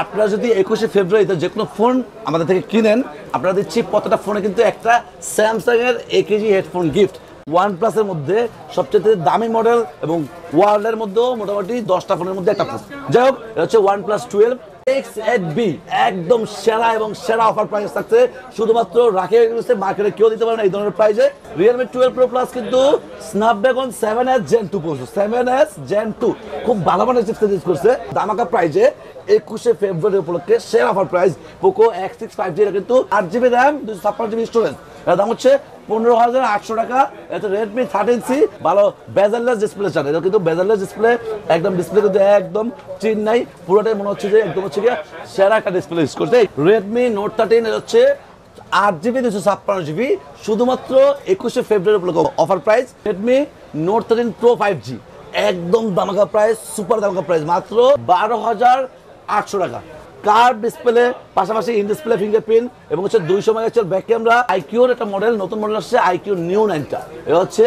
আপনারা যদি একুশে ফেব্রুয়ারিতে যে কোনো ফোন আমাদের থেকে কিনেন, আপনারা দিচ্ছি কতটা ফোনে কিন্তু একটা স্যামসাং এর কেজি হেডফোন গিফট ওয়ান প্লাসের মধ্যে সবচেয়ে দামি মডেল এবং ওয়ার্ল্ড এর মধ্যেও মোটামুটি দশটা ফোনের মধ্যে একটা ফোন যাই হোক, এটা হচ্ছে ওয়ান প্লাস টুয়েলভ একদম সেরা এবং সেরা অফার প্রাইস থাকছে। শুধুমাত্র রাখে মার্কেটে কেউ দিতে পারে না এই ধরনের প্রাইসে রিয়েলমি টুয়েলভ প্রো প্লাস কিন্তু Snapdragon seven S gen two পৌঁছে সেভেন এস জেন টু খুব ভালো মানের চিপস ইউজ করছে। দামাকা প্রাইজে একুশে ফেব্রুয়ারি উপলক্ষে সেরা offer price Poco X six five G কিন্তু আট জিবি র্যাম দুশো ছাপ্পান্ন জিবি স্টোরেজ দাম হচ্ছে পনেরো হাজার আটশো টাকা। এটা রেডমি থার্টিন সি ভালো বেজারলেস ডিসপ্লে চান। এটা কিন্তু বেজারলেস ডিসপ্লে একদম ডিসপ্লে কিন্তু একদম চিন নাই। পুরোটাই মনে হচ্ছে যে একদম হচ্ছে গিয়ে সেরা একটা ডিসপ্লে ইউজ করছে। রেডমি নোট থার্টিন হচ্ছে আট জিবি দুশো ছাপ্পান্ন জিবি শুধুমাত্র একুশে ফেব্রুয়ারি উপলক্ষে offer price Redmi Note thirteen Pro five G একদম দামাকা প্রাইস সুপার দামাকা প্রাইস মাত্র বারো হাজার আটশো টাকা। কার্ভ ডিসপ্লে পাশাপাশি ইন ডিসপ্লে ফিঙ্গারপ্রিন্ট এবং হচ্ছে দুইশো মেগাপিক্সেল ব্যাক ক্যামেরা আইকিউর একটা মডেল নতুন মডেল আসছে আইকিউ নিউ নাইনটা এটা হচ্ছে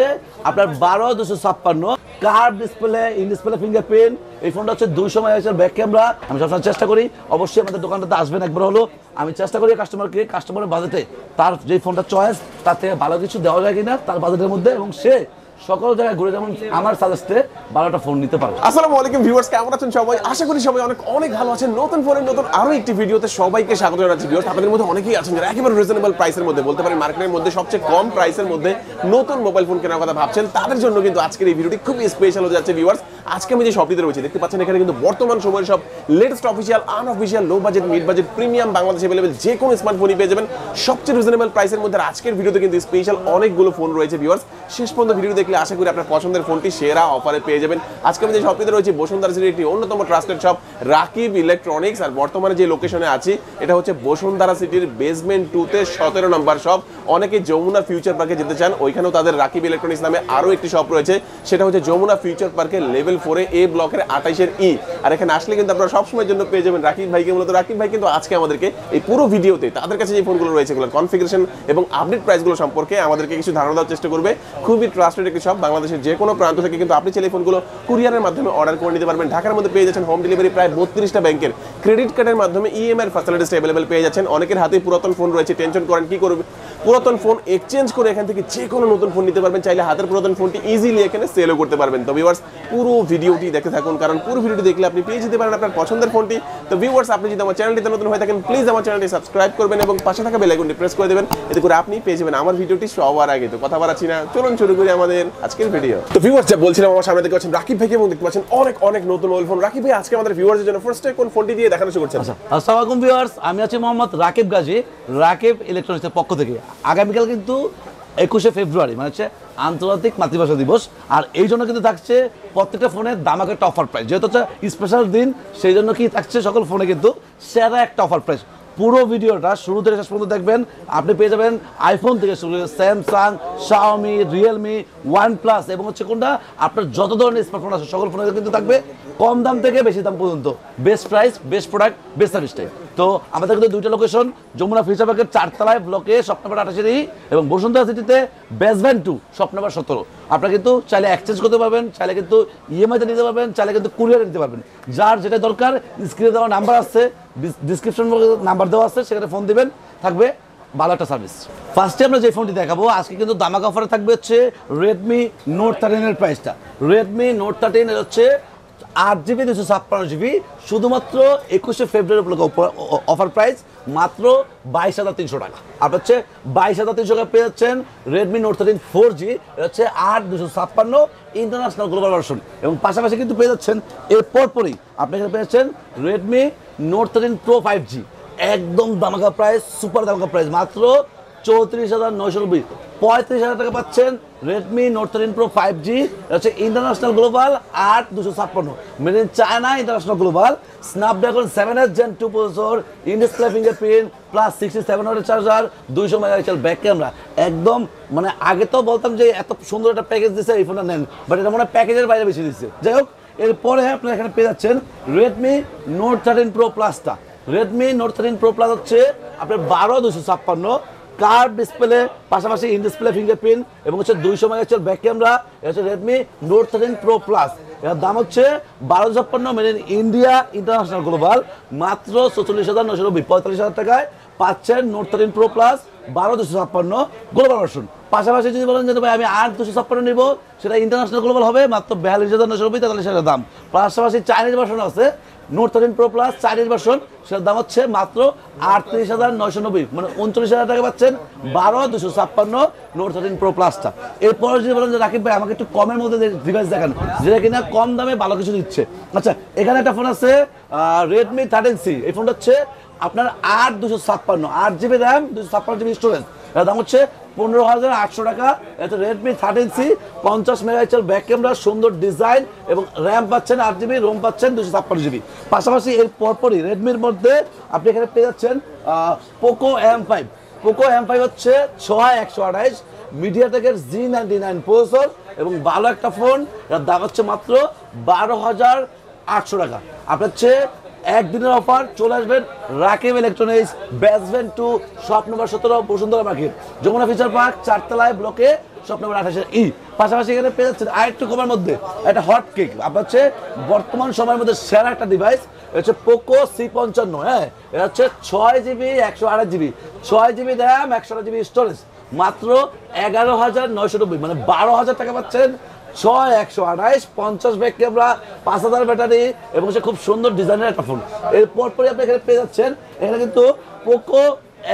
আপনার বারো দুশো ছাপ্পান্ন curve display in display fingerprint এই ফোনটা হচ্ছে দুইশো মেগাপিক্সেল ব্যাক ক্যামেরা আমি সবসময় চেষ্টা করি, অবশ্যই আমাদের দোকানটাতে আসবেন একবার হলো আমি চেষ্টা করি কাস্টমারকে কাস্টমারের বাজেটে তার যে ফোনটা চয়েস তার থেকে ভালো কিছু দেওয়া যায় কিনা, তার বাজেটের মধ্যে, এবং সে সকল জায়গায় ঘুরে যেমন আমার সাজেস্টে বারোটা ফোন নিতে পারব আসসালামু আলাইকুম ভিউয়ার্স কেমন আছেন সবাই? আশা করি সবাই অনেক অনেক ভালো আছেন। নতুন ফোনের নতুন আরও একটি ভিডিওতে সবাইকে স্বাগত জানাচ্ছি ভিউয়ার্স আপনাদের মধ্যে অনেকেই আছেন যারা একেবারে রিজনেবল প্রাইসের মধ্যে, বলতে পারেন মার্কেটের মধ্যে সবচেয়ে কম প্রাইসের মধ্যে নতুন মোবাইল ফোন কেনার কথা ভাবছেন। তাদের জন্য কিন্তু আজকের এই ভিডিওটি খুবই স্পেশাল হয়ে যাচ্ছে ভিউয়ার্স আজকে আমি যে শপটিতে রয়েছে, দেখতে পাচ্ছেন এখানে কিন্তু বর্তমান সময়ের সব latest official unofficial low budget mid budget premium বাংলাদেশে অ্যাভেলেবেল যে কোনো স্মার্টফোনই পেয়ে যাবেন। সবচেয়ে রিজনেবল প্রাইসের মধ্যে আজকের ভিডিওতে কিন্তু স্পেশাল অনেকগুলো ফোন রয়েছে ভিউয়ার্স শেষ পর্যন্ত ভিডিও দেখলে আশা করি আপনার পছন্দের ফোনটি সেরা অফারে পেয়ে যাবেন। আজকে আমি যে শপটিতে রয়েছে, বসুন্ধরা সিটির একটি অন্যতম ট্রাস্টেড শপ রাকিব ইলেকট্রনিক্স আর বর্তমানে যে লোকেশনে আছি, এটা হচ্ছে বসুন্ধরা সিটির বেসমেন্ট টুতে সতেরো নম্বর শপ অনেকে যমুনা ফিউচার পার্কে যেতে চান, ওইখানেও তাদের রাকিব ইলেকট্রনিক্স নামে আরও একটি শপ রয়েছে। সেটা হচ্ছে যমুনা ফিউচার পার্কের লেভেল ফোরে এ ব্লকের আঠাইশের ই। আর এখানে আসলে কিন্তু আপনারা সবসময়ের জন্য পেয়ে যাবেন রাকিব ভাইকে। মূলত রাকিব ভাই কিন্তু আজকে আমাদেরকে এই পুরো ভিডিওতে তাদের কাছে যে ফোনগুলো রয়েছে এগুলোর কনফিগারেশন এবং আপডেট প্রাইসগুলো সম্পর্কে আমাদেরকে কিছু ধারণা দেওয়ার চেষ্টা করবে। খুবই ট্রাস্টেড একটি শপ বাংলাদেশের যে কোনো প্রান্ত থেকে কিন্তু আপনি চাইলে ফোনগুলো কুরিয়ারের মাধ্যমে অর্ডার করে নিতে পারবেন। ঢাকার মধ্যে পেয়ে যাচ্ছেন হোম ডেলিভারি প্রায় বত্রিশটা ব্যাংকের। ক্রেডিট কার্ডের মাধ্যমে ইএমআই ফ্যাসিলিটিস অ্যাভেলেবেল পেয়ে যাচ্ছেন। অনেকের হাতে পুরাতন ফোন রয়েছে। টেনশন করেন, কি করবে? পুরাতন ফোন এক্সচেঞ্জ করে এখান থেকে যে কোনো নতুন ফোন নিতে পারবেন। চাইলে হাতের পুরাতন ফোনটি ইজিলি এখানে সেলও করতে পারবেন। তো ভিউয়ার্স পুরো ভিডিওটি দেখতে থাকুন, কারণ পুরো ভিডিওটি দেখলে আপনি পেয়ে যেতে পারেন আপনার পছন্দের ফোনটি তো ভিউয়ার্স আপনি যদি আমার চ্যানেলটিতে নতুন হয়ে থাকেন প্লিজ আমার চ্যানেলটি সাবস্ক্রাইব করবেন এবং পাশে থাকা বেল আইকনটি প্রেস করে দেবেন। এতে করে আপনি পেয়ে যাবেন আমার ভিডিওটি সবার আগে। তো কথা বাড়াচ্ছি না, চলুন শুরু করি আমাদের আজকের ভিডিও তো ভিউয়ার্স যা বলছিলাম, আমার সামনে দেখতে পাচ্ছেন রাকিব ভাইকে এবং দেখতে পাচ্ছেন অনেক অনেক নতুন মোবাইল ফোন রাকিব ভাই, আজকে আমাদের ভিউয়ার্সের জন্য ফার্স্ট ফার্স্টে কোন ফোনটি দিয়ে দেখানো শুরু করছেন? আসসালামু আলাইকুম ভিউয়ার্স আমি আছি মোহাম্মদ রাকিব গাজী, রাকিব ইলেকট্রনিক্সের পক্ষ থেকে। আগামীকাল কিন্তু একুশে ফেব্রুয়ারি মানে হচ্ছে আন্তর্জাতিক মাতৃভাষা দিবস, আর এই জন্য কিন্তু থাকছে প্রত্যেকটা ফোনের দামাকে একটা অফার প্রাইস যেহেতু হচ্ছে স্পেশাল দিন, সেই জন্য কি থাকছে সকল ফোনে কিন্তু সেরা একটা অফার প্রাইস পুরো ভিডিওটা শুরু থেকে শেষ পর্যন্ত দেখবেন। আপনি পেয়ে যাবেন আইফোন থেকে শুরু করে Samsung Xiaomi Realme OnePlus এবং হচ্ছে কোনটা? আপনার যত ধরনের স্মার্টফোন আছে, সকল ফোনে কিন্তু থাকবে। কম দাম থেকে বেশি দাম পর্যন্ত। Best price best product best service সার্ভিসটাই তো আমাদের কিন্তু দুইটা লোকেশন যমুনা পার্কের চারতলায় ব্লকে শপ নাম্বার আঠাশের এবং বসুন্ধরা সিটিতে বেসভ্যান টু নাম্বার সতেরো। আপনারা কিন্তু চাইলে এক্সচেঞ্জ করতে পারবেন, চাইলে কিন্তু ইএমআইতে নিতে পারবেন, চাইলে কিন্তু কুরিয়ারে নিতে পারবেন। যার যেটা দরকার স্ক্রিনে দেওয়া নাম্বার আছে ডিসক্রিপশন নাম্বার দেওয়া আছে, সেখানে ফোন দিবেন, থাকবে ভালো একটা সার্ভিস ফার্স্টে আমরা যে ফোনটি দেখাবো, আজকে কিন্তু দামাক অফারে থাকবে হচ্ছে রেডমি নোট থার্টিনের প্রাইসটা রেডমি নোট থার্টিন এর হচ্ছে আট জিবি দুশো ছাপ্পান্ন জিবি, শুধুমাত্র একুশে ফেব্রুয়ারি অফার প্রাইস মাত্র বাইশ হাজার তিনশো টাকা। আপনার হচ্ছে বাইশ হাজার তিনশো টাকা পেয়ে যাচ্ছেন Redmi Note thirteen four G হচ্ছে আট দুশো ছাপ্পান্ন ইন্টারন্যাশনাল গ্লোবাল ভার্সন এবং পাশাপাশি কিন্তু পেয়ে যাচ্ছেন এর পরপরই আপনি এখানে পেয়ে যাচ্ছেন Redmi Note thirteen Pro five G একদম দামাকা প্রাইস সুপার দামাকা প্রাইস মাত্র চৌত্রিশ হাজার নয়শো নব্বই। পঁয়ত্রিশ হাজার টাকা পাচ্ছেন Redmi Note thirteen pro five G হচ্ছে ইন্টারন্যাশনাল গ্লোবাল আট দুশো ছাপ্পান্ন। Made in China international global Snapdragon seven S gen two processor in display fingerprint plus sixty seven ওয়াটের চার্জার দুইশো মেগাপিক্সেল ব্যাক ক্যামেরা একদম মানে আগে তো বলতাম যে এত সুন্দর একটা প্যাকেজ দিচ্ছে এই ফোনটা নেন। বাট এটা মনে হয় প্যাকেজের বাইরে বেশি দিচ্ছে যাই হোক, এরপরে আপনারা এখানে পেয়ে যাচ্ছেন রেডমি নোট থার্টিন প্রো প্লাসটা Redmi Note thirteen pro plus হচ্ছে আপনার বারো দুশো ছাপ্পান্ন কার্ভ ডিসপ্লে, পাশাপাশি ইন ডিসপ্লে ফিঙ্গারপ্রিন্ট, এবং হচ্ছে দুইশো মেগাপিক্সেল ব্যাক ক্যামেরা, এটা হচ্ছে Redmi Note thirteen pro plus এর দাম হচ্ছে বারো ছাপ্পান্ন made in India international global মাত্র চৌচল্লিশ হাজার নশো নব্বই পঁয়তাল্লিশ হাজার টাকায় পাচ্ছেন নোট থার্টিন প্রো প্লাস বারো দুশো ছাপ্পান্ন। গ্লোবাল ভার্সন পাশাপাশি যদি বলেন যে, ভাই, আমি আট দুশো ছাপ্পান্ন নিবো সেটা ইন্টারন্যাশনাল গ্লোবাল হবে, মাত্র বিয়াল্লিশ হাজার নশো নব্বই তেতাল্লিশ হাজার দাম। পাশাপাশি চাইনিজ ভার্সন আছে Note thirteen pro plus Chinese version সেটার দাম হচ্ছে মাত্র আটত্রিশ হাজার নয়শো নব্বই। মানে উনচল্লিশ হাজার টাকা পাচ্ছেন বারো দুশো ছাপ্পান্ন নোট থার্টিন প্রো প্লাসটা এরপর যদি বলেন যে রাকিব ভাই, আমাকে একটু কমের মধ্যে ডিভাইস দেখান, যেটা কিনা কম দামে ভালো কিছু দিচ্ছে। আচ্ছা এখানে একটা ফোন আছে রেডমি থার্টিন সি এই ফোনটা হচ্ছে আপনার আট দুশো ছাপ্পান্ন, আট জিবি র্যাম দুশো ছাপ্পান্ন জিবি স্টোরেজ দাম হচ্ছে পনেরো হাজার আটশো টাকা। এটা রেডমি থার্টিন সি পঞ্চাশ মেগাপিক্সেল ব্যাক ক্যামেরা সুন্দর ডিজাইন এবং র্যাম পাচ্ছেন আট জিবি রোম পাচ্ছেন দুশো ছাপ্পান্ন জিবি পাশাপাশি এর পরপরই রেডমির মধ্যে আপনি এখানে পেয়ে যাচ্ছেন Poco M five Poco M five হচ্ছে ছয় একশো আঠাইশ মিডিয়াটেকের জি নাইনটি নাইন প্রসেসর এবং ভালো একটা ফোন এর দাম হচ্ছে মাত্র বারো হাজার আটশো টাকা। আপনার হচ্ছে একদিনের অফার, চলে আসবেন রাকিব ইলেকট্রনিক্স ব্যাসভেন টু শপ নম্বর সতেরো, Bashundhara market. Jamuna future park চারতলায় ব্লকে শপ নম্বর আঠাশের ই। পাশাপাশি এখানে পেয়ে যাচ্ছেন আরেকটু কমার মধ্যে, একটা হট কেক আপনার হচ্ছে বর্তমান সময়ের মধ্যে সেরা একটা ডিভাইস হচ্ছে পোকো সি পঞ্চান্ন হ্যাঁ? এটা হচ্ছে ছয় জিবি একশো আঠাশ জিবি ছয় জিবি র্যাম একশো আঠাশ জিবি স্টোরেজ মাত্র এগারো হাজার নয়শো নব্বই মানে বারো হাজার টাকা পাচ্ছেন ছয়, একশো আঠাইশ, পঞ্চাশ ব্যাগ ক্যামেরা পাঁচ হাজার ব্যাটারি এবং সে খুব সুন্দর ডিজাইনের একটা ফোন। এরপর পরে আপনি এখানে পেয়ে যাচ্ছেন, এখানে কিন্তু Poco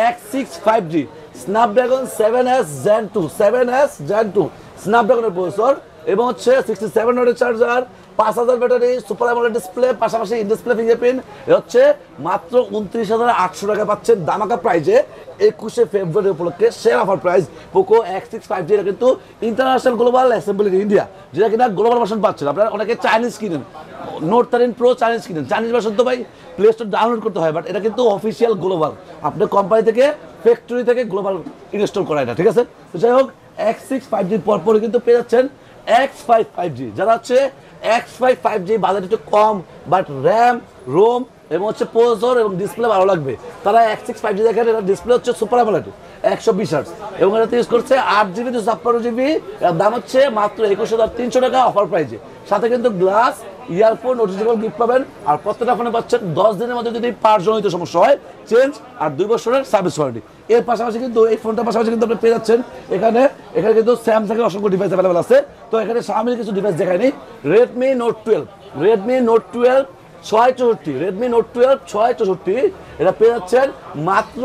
X six five G Snapdragon seven S gen two seven S gen two স্ন্যাপড্রাগনের processor এবং হচ্ছে সিক্সটি সেভেন চার্জার পাঁচ হাজার ব্যাটারি, সুপার অ্যামোলেড ডিসপ্লে, পাশাপাশি ডিসপ্লে ফিঙ্গারপ্রিন্ট হচ্ছে মাত্র উনত্রিশ হাজার আটশো টাকা পাচ্ছেন দামাকা প্রাইজে একুশে ফেব্রুয়ারি উপলক্ষে অফার প্রাইস পোকো কিন্তু ইন্টারন্যাশনাল গ্লোবাল অ্যাসেম্বলি ইন্ডিয়া যেটা কিনা গ্লোবাল ভার্সন পাচ্ছেন। আপনারা অনেকে চাইনিজ কিনেন নোট থার্টিন প্রো চাইনিজ কিনেন। চাইনিজ ভার্সন তো ভাই প্লে স্টোর ডাউনলোড করতে হয় বাট এটা কিন্তু অফিসিয়াল গ্লোবাল আপনার কোম্পানি থেকে ফ্যাক্টরি থেকে গ্লোবাল ইনস্টল করা এটা, ঠিক আছে? তো যাই হোক এক্স সিক্স ফাইভ জির পরপরই কিন্তু পেয়ে যাচ্ছেন এক্স ফাইভ ফাইভ জি যারা হচ্ছে এক্স ফাইভ ফাইভ জি বাজার একটু কম বাট র্যাম রোম এবং হচ্ছে পোজর এবং ডিসপ্লে ভালো লাগবে। তারা এক্স সিক্স ফাইভ জি দেখেন এটা ডিসপ্লে হচ্ছে সুপার অ্যামোলেড একশো বিশ হার্টস এবং এটা ইউজ করছে আট জিবি দুশো ছাপ্পান্ন জিবি দাম হচ্ছে মাত্র একুশ হাজার তিনশো টাকা অফার প্রাইজে সাথে কিন্তু গ্লাস ইয়ারফোন নোটিসেবল গিফট পাবেন। আর প্রত্যেকটা ফোনে পাচ্ছেন দশ দিনের মধ্যে যদি পার্জনিত সমস্যা হয় চেঞ্জ আর দুই বছরের সার্ভিস ওয়ারেন্টি এর পাশাপাশি কিন্তু এই ফোনটার পাশাপাশি কিন্তু আপনি পেয়ে যাচ্ছেন এখানে এখানে কিন্তু স্যামসাং এর অসংখ্য ডিভাইস অ্যাভেলেবল আছে। তো এখানে স্বামীর কিছু ডিভাইস দেখায়নি Redmi Note twelve Redmi Note twelve ছয় চৌষট্টি। রেডমি নোট টুয়েলভ ছয় চৌষট্টি। এটা পেয়ে যাচ্ছেন মাত্র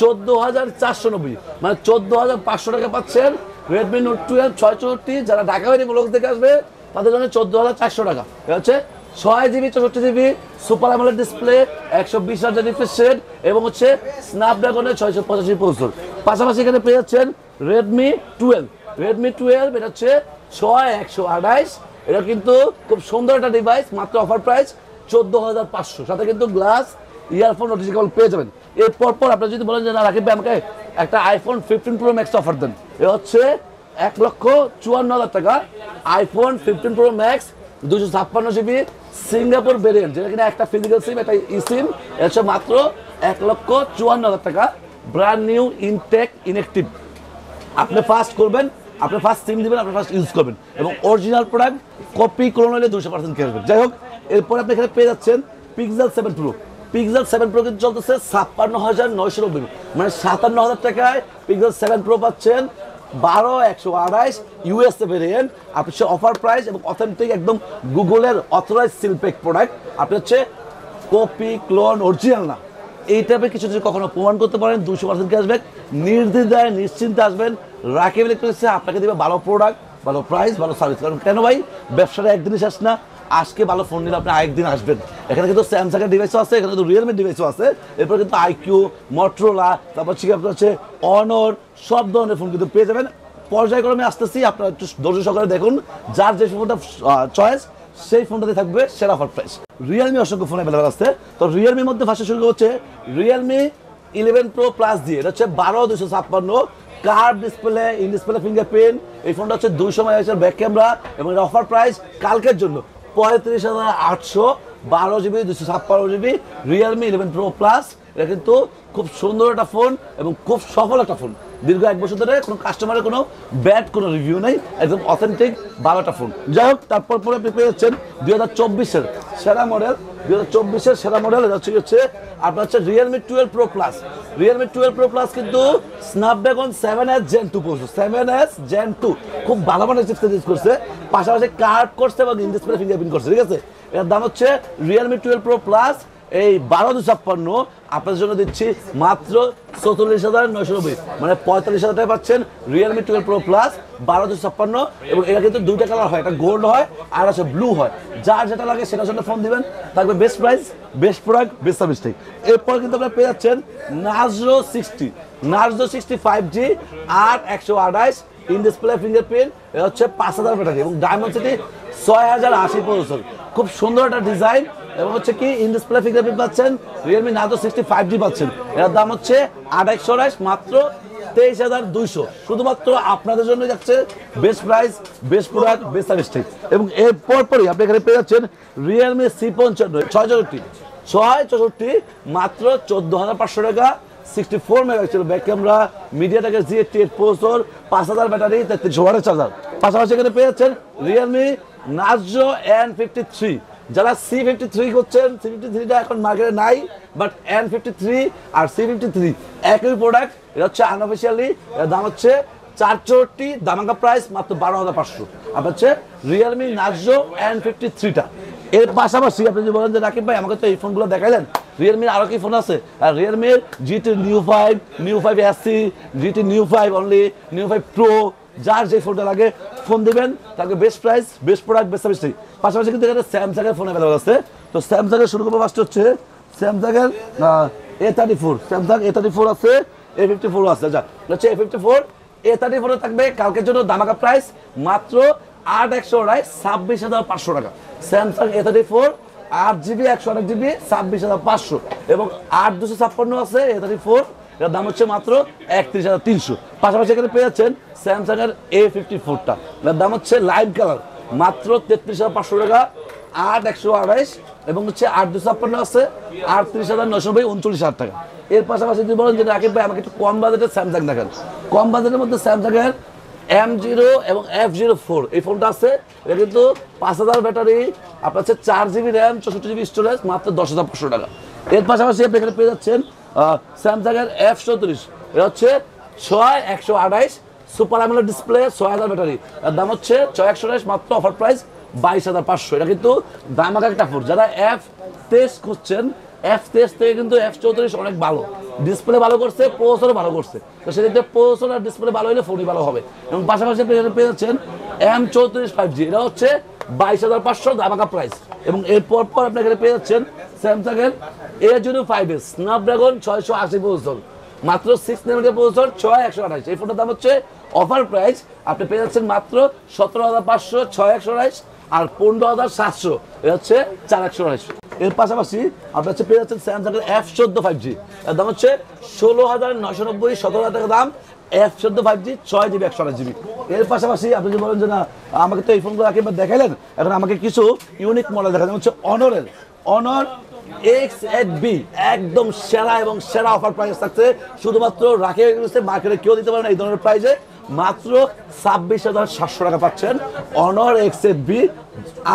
চোদ্দ হাজার চারশো নব্বই। মানে চোদ্দ হাজার পাঁচশো টাকা পাচ্ছেন রেডমি নোট টুয়েলভ ছয় চৌষট্টি যারা ঢাকা বাড়ি ব্লক থেকে আসবে, তাদের জন্য চোদ্দ হাজার চারশো টাকা। এটা হচ্ছে ছয় জিবি, চৌষট্টি জিবি, সুপার অ্যামোলেড ডিসপ্লে একশো বিশ হাজার রিফ্রেশ রেট এবং হচ্ছে স্ন্যাপড্রাগনের ছয়শো পঁচাশি প্রসেসর পাশাপাশি এখানে পেয়ে যাচ্ছেন রেডমি টুয়েলভ রেডমি টুয়েলভ এটা হচ্ছে ছয় একশো আঠাইশ এটা কিন্তু খুব সুন্দর একটা ডিভাইস মাত্র অফার প্রাইস চোদ্দ হাজার পাঁচশো। সাথে কিন্তু গ্লাস ইয়ারফোন নোটিফিকেবল পেয়ে যাবেন। এর পরপর আপনি যদি বলেন যে, না, রাকিব আমাকে একটা iPhone fifteen pro max offer দেন। এ হচ্ছে এক লক্ষ চুয়ান্ন হাজার টাকা আইফোন ফিফটিন প্রো ম্যাক্স দুশো ছাপ্পান্ন জিবি সিঙ্গাপুর ভেরিয়েন্ট যেটা কিনা একটা ফিজিক্যাল সিম একটা ই সিম এটা মাত্র এক লক্ষ চুয়ান্ন হাজার টাকা ব্র্যান্ড নিউ ইনটেক ইনএক্টিভ আপনি ফার্স্ট করবেন, আপনি ফার্স্ট সিম দিবেন, আপনি ফার্স্ট ইউজ করবেন এবং অরিজিনাল প্রোডাক্ট কপি ক্লোন হলে দুশো পার্সেন্ট খেলবেন যাই হোক, এরপর আপনি এখানে পেয়ে যাচ্ছেন Pixel seven pro Pixel seven pro কিন্তু চলতেছে ছাপ্পান্ন হাজার নয়শো নব্বই মানে সাতান্ন হাজার টাকায় পিক্সেল সেভেন প্রো পাচ্ছেন বারো একশো আড়াইশ ইউএসএ ভেরিয়েন্ট আপনি হচ্ছে অফার প্রাইস এবং অথেন্টিক একদম গুগলের অথরাইজ সিলপেক প্রোডাক্ট আপনি হচ্ছে কপি ক্লোন অরিজিনাল না। এই টাইপের কিছু যদি কখনো প্রমাণ করতে পারেন দুশো পার্সেন্ট ক্যাশব্যাক নির্দ্বিধায়, নিশ্চিন্তে আসবেন। রাকিব ইলেকট্রনিক্সে আপনাকে দেবে ভালো প্রোডাক্ট ভালো প্রাইস ভালো সার্ভিস কারণ কেন ভাই? ব্যবসাটা একদিনই শেষ না। আজকে ভালো ফোন নিলে আপনি আরেকদিন আসবেন। এখানে কিন্তু স্যামসাং এর ডিভাইসও আছে, এখানে কিন্তু রিয়েলমি ডিভাইসও আছে। এরপর কিন্তু আইকিউ মট্রোলা তারপর হচ্ছে আপনার হচ্ছে অনর সব ধরনের ফোন কিন্তু পেয়ে যাবেন। পর্যায়ক্রমে আসতেছি, আপনারা একটু ধৈর্য সহকারে দেখুন। যার যে ফোনটা চয়েস সেই ফোনটাতে থাকবে সেরা অফার প্রাইস রিয়েলমি অসংখ্য ফোন অ্যাভেলেবল আছে। তো রিয়েলমির মধ্যে ফার্স্টে শুরু হচ্ছে রিয়েলমি ইলেভেন প্রো প্লাস দিয়ে। এটা হচ্ছে বারো দুশো ছাপ্পান্ন। Curve display in display fingerprint এই ফোনটা হচ্ছে দুইশো মেগাপিক্সেল ব্যাক ক্যামেরা এবং অফার প্রাইস কালকের জন্য। পঁয়ত্রিশ হাজার আটশো বারো জিবি দুশো ছাপ্পান্ন GB Realme eleven pro plus এটা কিন্তু খুব সুন্দর একটা ফোন এবং খুব সফল একটা ফোন। দীর্ঘ এক বছর ধরে কোনো কাস্টমারের কোনো ব্যাড কোনো রিভিউ নেই, একদম অথেন্টিক বারোটা ফোন যাই হোক, তারপর পরে আপনি পেয়ে যাচ্ছেন দুই হাজার চব্বিশের সেরা মডেল দুই হাজার চব্বিশের সেরা মডেল হচ্ছে হচ্ছে, আপনার হচ্ছে Realme twelve pro plus Realme twelve pro plus কিন্তু Snapdragon seven S gen two পড়ছে সেভেন এস জেন টু খুব ভালো মানের চিপসেট ইউজ করছে, পাশাপাশি কার্ড করছে এবং ইন ডিসপ্লে ফিঙ্গারপ্রিন্ট করছে, ঠিক আছে? এর দাম হচ্ছে রিয়েলমি টুয়েলভ প্রো প্লাস এই বারো দু ছাপ্পান্ন আপনাদের জন্য দিচ্ছি মাত্র চৌচল্লিশ হাজার নয়শো নব্বই। মানে পঁয়তাল্লিশ হাজার টাকা পাচ্ছেন রিয়েলমি টুয়েলভ প্রো প্লাস বারো দু ছাপ্পান্ন, এবং এটা কিন্তু দুইটা কালার হয়। একটা গোল্ড হয় আর আছে ব্লু হয়। যার যেটা লাগে সেটার জন্য ফোন দিবেন। থাকবে best price best product best service ঠিক এরপর কিন্তু আপনারা পেয়ে যাচ্ছেন নাজরো সিক্সটি নাজরো সিক্সটি ফাইভ জি আট একশো আঠাইশ ইন ডিসপ্লে ফিঙ্গারপ্রিন্ট এটা হচ্ছে পাঁচ হাজার ব্যাটারি এবং ডায়মন্ড সিটি ছয় হাজার আশি প্রসেসর খুব সুন্দর একটা ডিজাইন এবং হচ্ছে কি ইন ডিসপ্লে ফিঙ্গারপ্রিন্ট পাচ্ছেন Realme Narzo sixty five G পাচ্ছেন। এর দাম হচ্ছে আড়াইশ মাত্র তেইশ হাজার দুইশো। শুধুমাত্র আপনাদের জন্য যাচ্ছে best price best product best service এবং এর পরপরই আপনি এখানে পেয়ে যাচ্ছেন রিয়েলমি সি পঞ্চান্ন ছয় চৌষট্টি ছয় চৌষট্টি, মাত্র চোদ্দ হাজার পাঁচশো টাকা sixty four megapixel back camera মিডিয়াটেকের G eighty eight processor পাঁচ হাজার ব্যাটারি তেত্রিশশো ওয়াটের চার্জার পাশাপাশি এখানে পেয়ে যাচ্ছেন Realme Narzo N fifty three যারা সি ফিফটি থ্রি করছেন সি ফিফটি থ্রিটা এখন মার্কেটে নাই বাট এন ফিফটি থ্রি আর সি ফিফটি থ্রি একই প্রোডাক্ট এটা হচ্ছে আনঅফিসিয়ালি দাম হচ্ছে চার চৌষট্টি দামাকা প্রাইস মাত্র বারো হাজার পাঁচশো। আপনার হচ্ছে রিয়েলমি নার্জো এন ফিফটি থ্রিটা এর পাশাপাশি আপনি যদি বলেন যে, রাকিব ভাই, আমাকে তো এই ফোনগুলো দেখাইলেন। রিয়েলমির আরও কি ফোন আছে? আর রিয়েলমির GT Neo five Neo five SE GT Neo five only Neo five pro যার যে ফোনটা লাগে ফোন দিবেন, তাকে best price best product best service পাশাপাশি কিন্তু এখানে স্যামসাংয়ের ফোন অ্যাভেলেবল আছে। তো স্যামসাংয়ের শুরু করব ফার্স্ট হচ্ছে স্যামসাংয়ের A thirty four Samsung A thirty four আছে এ ফিফটি ফোর আছে। যা হচ্ছে A fifty four A thirty ফোরে থাকবে কালকের জন্য দামাকা প্রাইস মাত্র আট একশো আড়াই ছাব্বিশ হাজার পাঁচশো টাকা। স্যামসাং এ থার্টি ফোর আট জিবি, একশো আট জিবি, ছাব্বিশ হাজার পাঁচশো। এবং আট দুশো ছাপ্পান্ন আছে এ থার্টি ফোর এর দাম হচ্ছে মাত্র একত্রিশ হাজার তিনশো। পাশাপাশি এখানে পেয়ে যাচ্ছেন স্যামসাং এর এ ফিফটি ফোরটা এর দাম হচ্ছে লাইভ কালার মাত্র তেত্রিশ হাজার পাঁচশো টাকা, আট একশো আড়াইশ এবং হচ্ছে আট দুশো ছাপ্পান্ন আছে, আটত্রিশ হাজার নশো নব্বই উনচল্লিশ হাজার টাকা। এর পাশাপাশি যদি বলেন যে রাকিব ভাই, আমাকে একটু কম বাজেটের স্যামসাং দেখান। কম বাজেটের মধ্যে স্যামসাংয়ের এম জিরো এবং এফ জিরো ফোর এই ফোনটা আছে। এটা কিন্তু পাঁচ হাজার ব্যাটারি, আপনার হচ্ছে চার জিবি র্যাম চৌষট্টি জিবি স্টোরেজ মাত্র দশ হাজার পাঁচশো টাকা। এর পাশাপাশি আপনি এখানে পেয়ে যাচ্ছেন স্যামসাংয়ের এফ চৌত্রিশ। এটা হচ্ছে ছয় একশো আঠাইশ সুপার আমলের ডিসপ্লে ছয় হাজার ব্যাটারি দাম হচ্ছে ছয় একশো মাত্র অফার প্রাইস বাইশ হাজার পাঁচশো। এটা কিন্তু দামাকা একটা ফোন যারা এফ তেইশ খুঁজছেন এফ তেইশ থেকে কিন্তু এফ চৌত্রিশ অনেক ভালো। ডিসপ্লে ভালো করছে প্রসেসরও ভালো করছে। তো সেক্ষেত্রে প্রসেসর আর ডিসপ্লে ভালো হলে ফোনই ভালো হবে। এবং পাশাপাশি পেয়ে যাচ্ছেন এম চৌত্রিশ ফাইভ জি এটা হচ্ছে বাইশ হাজার পাঁচশো দামাকা প্রাইস এবং এরপর পর আপনি এখানে পেয়ে যাচ্ছেন স্যামসাং এর A zero five S Snapdragon ছয়শো আশি প্রসেসর মাত্র সিক্স নেমিটার প্রসেসর ছয় একশো আঠাইশ এই ফোনটার দাম হচ্ছে অফার প্রাইস আপনি পেয়ে যাচ্ছেন মাত্র সতেরো হাজার পাঁচশো, ছয় একশো আঠাইশ আর পনেরো হাজার সাতশো। এটা হচ্ছে চার একশো আঠাইশ এর পাশাপাশি আপনার হচ্ছে পেয়ে যাচ্ছেন স্যামসাং এর এফ চোদ্দ ফাইভ জি এর দাম হচ্ছে ষোলো হাজার নয়শো নব্বই, সতেরো হাজার টাকা দাম এফ চোদ্দ ফাইভ জি ছয় জিবি একশো আঠাশ জিবি এর পাশাপাশি আপনি যদি বলেন যে না, আমাকে তো এই ফোনগুলো একেবারে দেখাইলেন, এখন আমাকে কিছু ইউনিক মডেল দেখা হচ্ছে অনরের অনর এক্স এইট বি একদম সেরা এবং সেরা অফার প্রাইস থাকছে শুধুমাত্র রাখে মার্কেটে কেউ দিতে পারে না এই ধরনের প্রাইসে মাত্র ছাব্বিশ হাজার সাতশো টাকা পাচ্ছেন অনর এক্স এট বি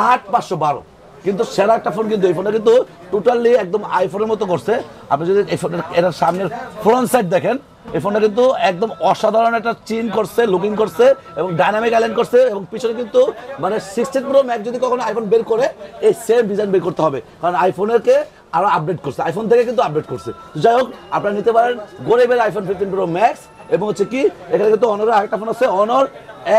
আট পাঁচশো বারো। কিন্তু সেরা একটা ফোন কিন্তু, এই ফোনটা কিন্তু টোটালি একদম আইফোনের মতো করছে। আপনি যদি এই ফোনের এটার সামনের ফ্রন্ট সাইড দেখেন এই ফোনটা কিন্তু একদম অসাধারণ একটা চিন করছে লুকিং করছে এবং ডাইনামিক আইল্যান্ড করছে এবং পিছনে কিন্তু মানে সিক্সটিন প্রো ম্যাক যদি কখনো আইফোন বের করে, এই সেম ডিজাইন বের করতে হবে। কারণ আইফোনেরকে আরও আপডেট করছে আইফোন থেকে কিন্তু আপডেট করছে। যাই হোক, আপনারা নিতে পারেন গরিবের আইফোন ফিফটিন প্রো ম্যাক্স এবং হচ্ছে কি, এখানে কিন্তু অনরের আরেকটা ফোন আছে Honor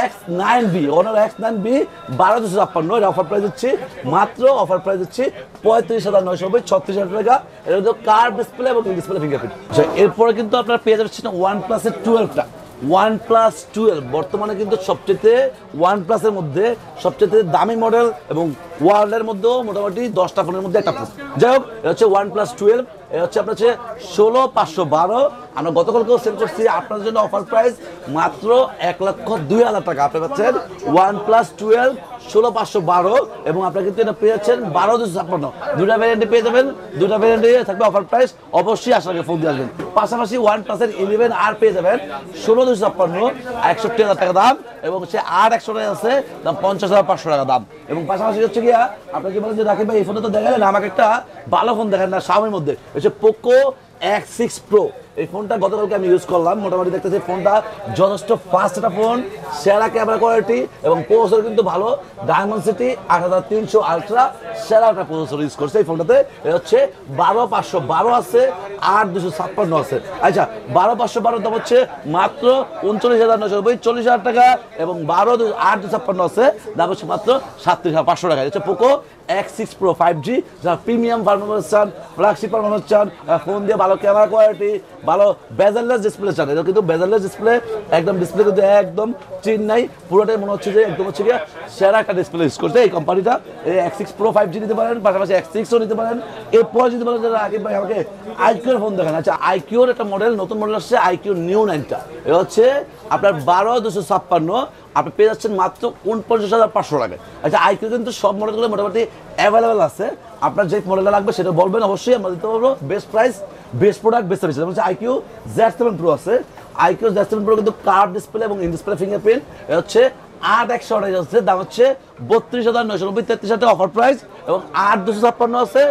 X nine B Honor X nine B বারো দুশো ছাপ্পান্ন এটা অফার প্রাইস হচ্ছে মাত্র অফার প্রাইস হচ্ছে পঁয়ত্রিশ হাজার নয়শো নব্বই, ছত্রিশ হাজার টাকা। এটা কিন্তু কার ডিসপ্লে এবং ডিসপ্লে ফিঙ্গারপ্রিন্ট এরপরে কিন্তু আপনার পেয়ে যাচ্ছেন ওয়ান প্লাসের টুয়েলভটা ওয়ান প্লাস টুয়েলভ বর্তমানে কিন্তু সবচেয়ে ওয়ান প্লাসের মধ্যে সবচেয়ে দামি মডেল এবং ওয়ার্ল্ডের মধ্যেও মোটামুটি দশটা ফোনের মধ্যে একটা ফোন যাই হোক, এটা হচ্ছে ওয়ান প্লাস টুয়েলভ হচ্ছে আপনার হচ্ছে ষোলো, পাঁচশো বারো। আমরা গতকালকেও সেল করছি, আপনার জন্য অফার প্রাইস মাত্র এক লক্ষ দুই হাজার টাকা। আপনি পাচ্ছেন ওয়ান প্লাস টুয়েলভ ষোলো পাঁচশো বারো এবং আপনারা কিন্তু এটা পেয়ে যাচ্ছেন বারো দুশো ছাপ্পান্ন। দুটা ভ্যারিয়েন্টে পেয়ে যাবেন দুটা ভ্যারিয়েন্টে থাকবে অফার প্রাইস অবশ্যই আগে ফোন দিয়ে আসবেন। পাশাপাশি ওয়ান প্লাসের ইলেভেন আর পেয়ে যাবেন ষোলো দুশো ছাপ্পান্ন, একষট্টি হাজার টাকা দাম এবং সে আর একশো টাকা আছে, দাম পঞ্চাশ হাজার পাঁচশো টাকা দাম। এবং পাশাপাশি হচ্ছে গিয়া আপনাকে কি বলেন যে রাকিব ভাই, এই ফোনটা তো দেখালেন, আমাকে একটা ভালো ফোন দেখেন না সামের মধ্যে। হচ্ছে পোকো এক্স সিক্স প্রো এই ফোনটা গতকালকে আমি ইউজ করলাম। মোটামুটি দেখতেছি ফোনটা যথেষ্ট ফাস্ট একটা ফোন সেরা ক্যামেরা কোয়ালিটি এবং প্রসেসর কিন্তু ভালো। ডায়মন্ড সিটি আট হাজার তিনশো আলট্রা সেরা একটা প্রসেসর ইউজ করছে এই ফোনটাতে। হচ্ছে বারো পাঁচশো বারো আছে, আট দুশো ছাপ্পান্ন আছে। আচ্ছা বারো পাঁচশো বারো দাম হচ্ছে মাত্র উনচল্লিশ হাজার নশো নব্বই, চল্লিশ হাজার টাকা এবং বারো আট দুশো ছাপ্পান্ন আছে। দাম হচ্ছে মাত্র সাতত্রিশ হাজার পাঁচশো টাকা। হচ্ছে Poco X six Pro five G যারা প্রিমিয়াম পারফরমেন্স চান ফ্ল্যাগশিপ পারফরমেন্স চান ফোন দিয়ে ভালো ক্যামেরা কোয়ালিটি ভালো বেজারলেস ডিসপ্লে চান। এটা কিন্তু বেজারলেস ডিসপ্লে একদম ডিসপ্লে কিন্তু একদম চিন নাই। পুরোটাই মনে হচ্ছে যে একদম হচ্ছে গিয়ে সেরা একটা ডিসপ্লে ইউজ করছে এই কোম্পানিটা এই X six pro five G নিতে পারেন, পাশাপাশি এক্স সিক্সও নিতে পারেন, এরপর যদি বলেন যারা আগে ভাই, আমাকে আইকিউর ফোন দেখেন। আচ্ছা আইকিউর একটা মডেল নতুন মডেল আসছে আইকিউ নিউ নাইনটা এটা হচ্ছে আপনার বারো দুশো ছাপ্পান্ন আপনি পেয়ে যাচ্ছেন মাত্র উনপঞ্চাশ হাজার পাঁচশো টাকায়। আচ্ছা আইকিউ কিন্তু সব মডেলগুলো মোটামুটি অ্যাভেলেবেল আছে। আপনার যে মডেলটা লাগবে সেটা বলবেন, অবশ্যই আমরা দিতে পারব। Best price best product best service হচ্ছে আইকিউ জেড সেভেন প্রো আছে। আইকিউ জেড সেভেন প্রো কিন্তু কার্ড ডিসপ্লে এবং ইন ডিসপ্লে ফিঙ্গারপ্রিন্ট হচ্ছে আট একশো আঠাশ আছে। দাম হচ্ছে বত্রিশ হাজার নয়শো নব্বই তেত্রিশ হাজার অফার প্রাইস এবং আট দুশো ছাপ্পান্ন আছে।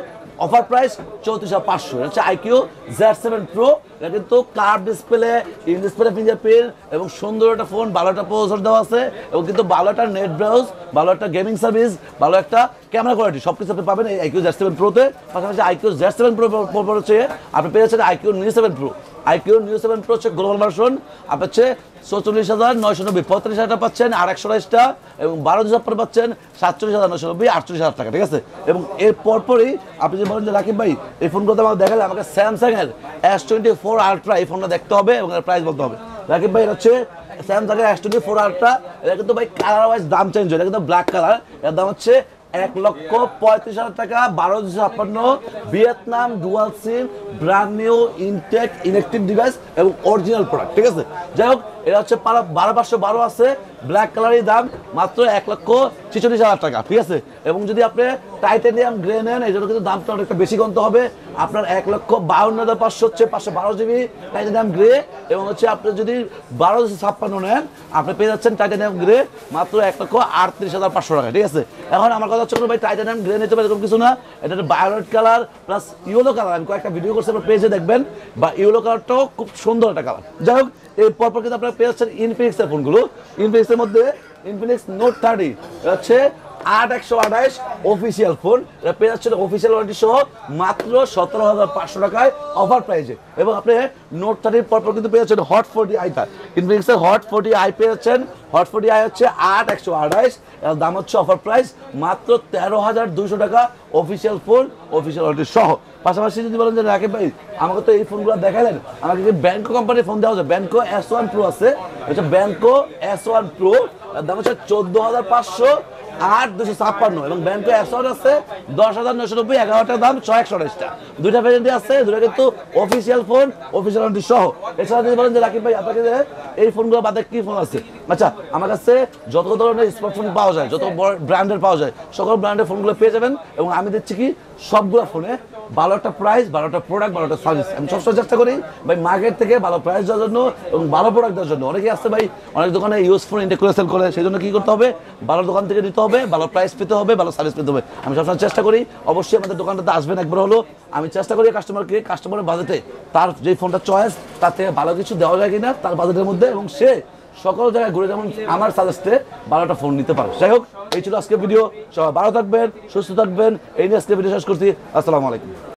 অফার প্রাইস চৌত্রিশ হাজার পাঁচশো। হচ্ছে আইকিউ জেড সেভেন প্রো এটা কিন্তু curve display in display fingerprint এবং সুন্দর একটা ফোন ভালো একটা প্রসেসর দেওয়া আছে এবং কিন্তু ভালো একটা নেট ব্রাউজ ভালো একটা গেমিং সার্ভিস ভালো একটা ক্যামেরা কোয়ালিটি সব কিছু আপনি পাবেন এই আইকিউ জ্যার সেভেন প্রোতে পাশাপাশি আইকিউ জেড সেভেন প্রো হচ্ছে, আপনি পেয়ে যাচ্ছেন iQOO Neo seven pro iQOO Neo seven pro হচ্ছে গ্লোবাল ভার্সন। আপনার হচ্ছে চৌচল্লিশ হাজার নয়শো নব্বই পঁয়ত্রিশ হাজার পাচ্ছেন আর একশো বাইশটা এবং বারো হাজার পাচ্ছেন, সাতচল্লিশ হাজার নয়শো নব্বই, আটচল্লিশ হাজার টাকা, ঠিক আছে? এবং এর পরপরই আপনি যে বলেন যে, রাকিব ভাই, এই ফোন ফোনগুলো আমাকে দেখালে, আমাকে স্যামসাং এর এস টোয়েন্টি ফোর আলট্রা এই ফোনটা দেখতে হবে এবং এর প্রাইস বলতে হবে। রাকিব ভাই হচ্ছে স্যামসাং এর এস টোয়েন্টি ফোর আলট্রা এটা কিন্তু ভাই কালার ওয়াইজ দাম চেঞ্জ হয়, এটা কিন্তু ব্ল্যাক কালারের দাম হচ্ছে এক লক্ষ পঁয়ত্রিশ হাজার টাকা, বারো ছাপান্ন Vietnam, dual SIM brand new, intact electric device এবং অরিজিনাল প্রোডাক্ট ঠিক আছে? যাই হোক এটা হচ্ছে বারো পাঁচশো বারো আছে ব্ল্যাক কালারের দাম, মাত্র এক লক্ষ ছেচল্লিশ হাজার টাকা, ঠিক আছে? এবং যদি আপনি টাইটেনিয়াম গ্রে নেন, এই জন্য কিন্তু দামটা অনেকটা বেশি কমতে হবে। আপনার এক লক্ষ বাউন্ন হাজার পাঁচশো হচ্ছে পাঁচশো বারো জিবি টাইটেনিয়াম গ্রে এবং হচ্ছে আপনি যদি বারো ছাপ্পান্ন নেন, আপনি পেয়ে যাচ্ছেন টাইটেনিয়াম গ্রে মাত্র এক লক্ষ আটত্রিশ হাজার পাঁচশো টাকা, ঠিক আছে? এখন আমার কথা হচ্ছে ভাই টাইটেনিয়াম গ্রে নিতে পারে, এরকম কিছু না। এটা violet colour plus yellow colour আমি কয়েকটা ভিডিও করছি, আপনার পেজে দেখবেন। বা ইয়েলো কালারটাও খুব সুন্দর একটা কালার যাই হোক এই পরপর কিন্তু আপনারা পেয়ে যাচ্ছেন ইনফিনিক্সের ফোনগুলো ইনফিনিক্সের মধ্যে ইনফিনিক্স নোট থার্টি হচ্ছে আট একশো আঠাশ অফিসিয়াল ফোন এটা পেয়ে যাচ্ছেন অফিসিয়াল ওয়ারেন্টি সহ মাত্র সতেরো হাজার পাঁচশো টাকায় অফার প্রাইজে এবং আপনি নোট থার্টির পরপর কিন্তু পেয়ে যাচ্ছেন হট ফোর্টি আইটা ইনফিনিক্সের হট ফোর্টি আই পেয়ে যাচ্ছেন। হট ফোর্টি আই হচ্ছে আট একশো আঠাশ। এর দাম হচ্ছে অফার প্রাইস মাত্র তেরো হাজার দুইশো টাকা অফিসিয়াল ফোন অফিসিয়াল ওয়ারেন্টি সহ। পাশাপাশি যদি বলেন যে রাকিব ভাই, আমাকে তো এই ফোনগুলো দেখালেন, আমাকে কি ব্যাংকো কোম্পানির ফোন দেওয়া হচ্ছে ব্যাংকো এস ওয়ান প্রো আছে। হচ্ছে ব্যাংকো এস ওয়ান প্রো দাম হচ্ছে চোদ্দ হাজার পাঁচশো আট দুশো ছাপ্পান্ন এবং ব্যাংকো ওয়ান আছে দশ হাজার নশো নব্বই এগারোটার দাম ছয় একশো আঠাশটা দুইটা ভ্যারেন্টি আছে দুটো কিন্তু অফিসিয়াল ফোন অফিসিয়াল ওয়ারেন্টি সহ। এছাড়া যদি বলেন যে, রাকিব ভাই আপনাকে যে এই ফোনগুলো বাদে কি ফোন আছে? আচ্ছা আমার কাছে যত ধরনের স্মার্টফোন পাওয়া যায়, যত বড় ব্র্যান্ডের পাওয়া যায়, সকল ব্র্যান্ডের ফোনগুলো পেয়ে যাবেন এবং আমি দিচ্ছি কি সবগুলো ফোনে ভালো প্রাইস একটা প্রোডাক্ট একটা সার্ভিস আমি সবসময় চেষ্টা করি, ভাই মার্কেট থেকে ভালো প্রাইস দেওয়ার জন্য এবং ভালো প্রোডাক্ট দেওয়ার জন্য। অনেকেই আসছে ভাই, অনেক দোকানে ইউজ ফোন করে সেই জন্য কি করতে হবে? ভালো দোকান থেকে নিতে হবে, ভালো প্রাইস পেতে হবে, ভালো সার্ভিস পেতে হবে। আমি সবসময় চেষ্টা করি, অবশ্যই আমাদের দোকানটাতে আসবেন একবার হলো আমি চেষ্টা করি কাস্টমারকে কাস্টমারের বাজেটে তার যে ফোনটা চয়েস তার থেকে ভালো কিছু দেওয়া যায় কিনা, তার বাজেটের মধ্যে এবং সে সকল জায়গায় ঘুরে যেমন আমার সাজেস্টে বারোটা ফোন নিতে পারো যাই হোক, এই ছিল আজকে ভিডিও সবাই ভালো থাকবেন, সুস্থ থাকবেন। এই নিয়ে আজকে ভিডিও শেষ করছি। আসসালামু আলাইকুম।